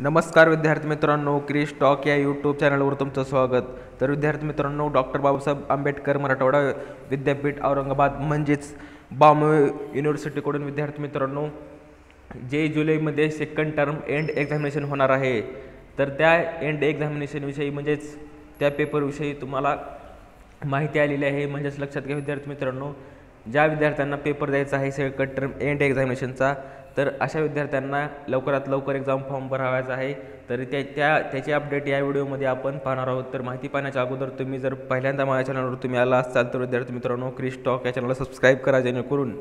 नमस्कार विद्यार्थी मित्रांनो क्रिश टॉक या यूट्यूब चॅनलवर तुमचं स्वागत. तर विद्यार्थी मित्रांनो डॉक्टर बाबासाहेब आंबेडकर मराठवाडा विद्यापीठ औरंगाबाद म्हणजेच बॉम्बे युनिव्हर्सिटीकडून विद्यार्थी मित्रांनो जे जुलैमध्ये सेकंड टर्म एंड एक्झामिनेशन होणार आहे. तर त्या एंड एक्झामिनेशनविषयी म्हणजेच त्या पेपरविषयी तुम्हाला माहिती आलेली आहे. म्हणजेच लक्षात घ्या विद्यार्थी मित्रांनो ज्या विद्यार्थ्यांना पेपर द्यायचा आहे सेकंड टर्म एंड एक्झामिनेशनचा तर अशा विद्यार्थ्यांना लवकरात लवकर एक्झाम फॉर्म भरावायचा आहे. तर त्या त्या त्याची अपडेट या व्हिडिओमध्ये आपण पाहणार आहोत. तर माहिती पाहण्याच्या अगोदर तुम्ही जर पहिल्यांदा माझ्या चॅनलवर तुम्ही आला असाल तर विद्यार्थी मित्रांनो क्रिस टॉक या चॅनलला सबस्क्राईब करा जेणेकरून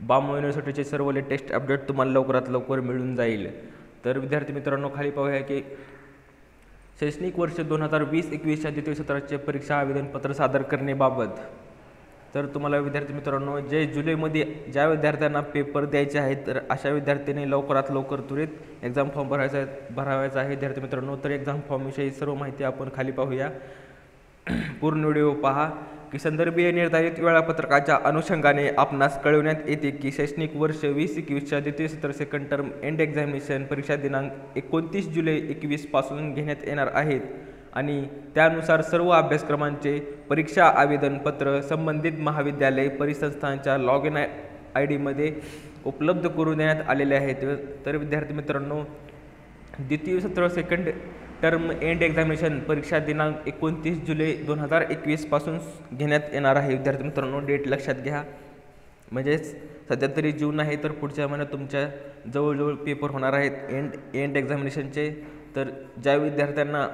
बाम युनिव्हर्सिटीचे सर्व लेटेस्ट अपडेट तुम्हाला लवकरात लवकर मिळून जाईल. तर विद्यार्थी मित्रांनो खाली पाहूया की शैक्षणिक वर्ष दोन हजार वीस एकवीसच्या द्वितीय सत्राचे परीक्षा आवेदनपत्र सादर करण्याबाबत तर तुम्हाला विद्यार्थी मित्रांनो जे जुलैमध्ये ज्या विद्यार्थ्यांना पेपर द्यायचे आहेत तर अशा विद्यार्थ्यांनी लवकरात लवकर त्वरित एक्झाम फॉर्म भरायचा आहे भरावायचा आहे. विद्यार्थी मित्रांनो तर एक्झाम फॉर्मविषयी सर्व माहिती आपण खाली पाहूया. पूर्ण व्हिडिओ पहा. की संदर्भीय निर्धारित वेळापत्रकाच्या अनुषंगाने आपणास कळविण्यात येते की शैक्षणिक वर्ष वीस एकवीसच्या द्वितीय सत्र सेकंड टर्म एंड एक्झामिनेशन परीक्षा दिनांक एकोणतीस जुलै एकवीसपासून घेण्यात येणार आहेत. आणि त्यानुसार सर्व अभ्यासक्रमांचे परीक्षा आवेदनपत्र संबंधित महाविद्यालय परिसंस्थांच्या लॉग इन आय डीमध्ये उपलब्ध करून देण्यात आलेले आहेत. तर विद्यार्थी मित्रांनो द्वितीय सत्र सेकंड टर्म एंड एक्झामिनेशन परीक्षा दिनांक एकोणतीस जुलै दोन हजार एकवीसपासून घेण्यात येणार आहे. विद्यार्थी मित्रांनो डेट लक्षात घ्या. म्हणजेच सध्या तरी जून आहे तर पुढच्या महिन्यात तुमच्या जवळजवळ पेपर होणार आहेत. एंड एंड एक्झामिनेशनचे तर ज्या विद्यार्थ्यांना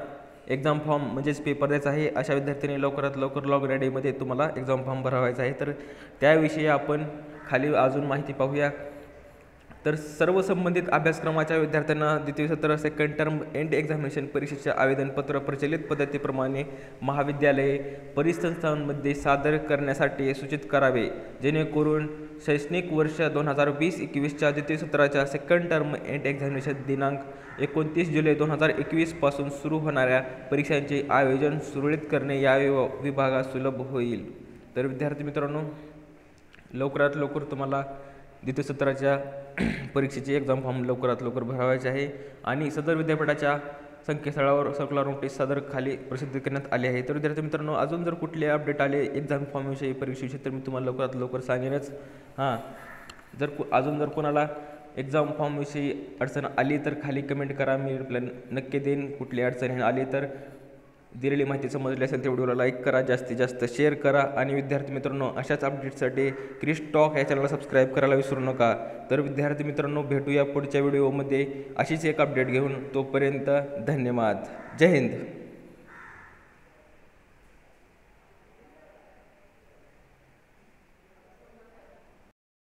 एक्झाम फॉर्म म्हणजेच पेपर द्यायचा आहे. अशा विद्यार्थ्यांनी लवकरात लवकर लॉग रेडीमध्ये तुम्हाला एक्झाम फॉर्म भरावायचा आहे. तर त्याविषयी आपण खाली अजून माहिती पाहूया. तर सर्व संबंधित अभ्यासक्रमाच्या विद्यार्थ्यांना द्वितीय सत्र सेकंड टर्म एंड एक्झामिनेशन परीक्षेचे आवेदनपत्र प्रचलित पद्धतीप्रमाणे महाविद्यालये परिसंस्थांमध्ये सादर करण्यासाठी सूचित करावे. जेणेकरून शैक्षणिक वर्ष दोन हजार वीस एकवीसच्या द्वितीय सत्राच्या सेकंड टर्म एंड एक्झामिनेशन दिनांक एकोणतीस जुलै दोन हजार एकवीसपासून सुरू होणाऱ्या परीक्षांचे आयोजन सुरळीत करणे या विभागात सुलभ होईल. तर विद्यार्थी मित्रांनो लवकरात लवकर तुम्हाला द्वितीय सत्राच्या परीक्षेची एक्झाम फॉर्म लवकरात लवकर भरावायचे आहे. आणि सदर विद्यापीठाच्या संकेतस्थळावर सर्क्युलर नोटीस सादर खाली प्रसिद्ध करण्यात आली आहे. तर विद्यार्थी मित्रांनो अजून जर कुठले अपडेट आले एक्झाम फॉर्मविषयी परीक्षेविषयी तर मी तुम्हाला लवकरात लवकर सांगेनच. हां. जर कु अजून जर कोणाला एक्झाम फॉर्मविषयी अडचण आली तर खाली कमेंट करा. मी रिप्लाय नक्की देईन. कुठली अडचण आली तर दिलेली माहिती समजली असेल त्या व्हिडिओला लाईक करा जास्तीत जास्त शेअर करा. आणि विद्यार्थी मित्रांनो अशाच अपडेट्ससाठी क्रिस टॉक या चॅनलला सबस्क्राईब करायला विसरू नका. तर विद्यार्थी मित्रांनो भेटूया पुढच्या व्हिडिओमध्ये अशीच एक अपडेट घेऊन तोपर्यंत धन्यवाद. जय हिंद.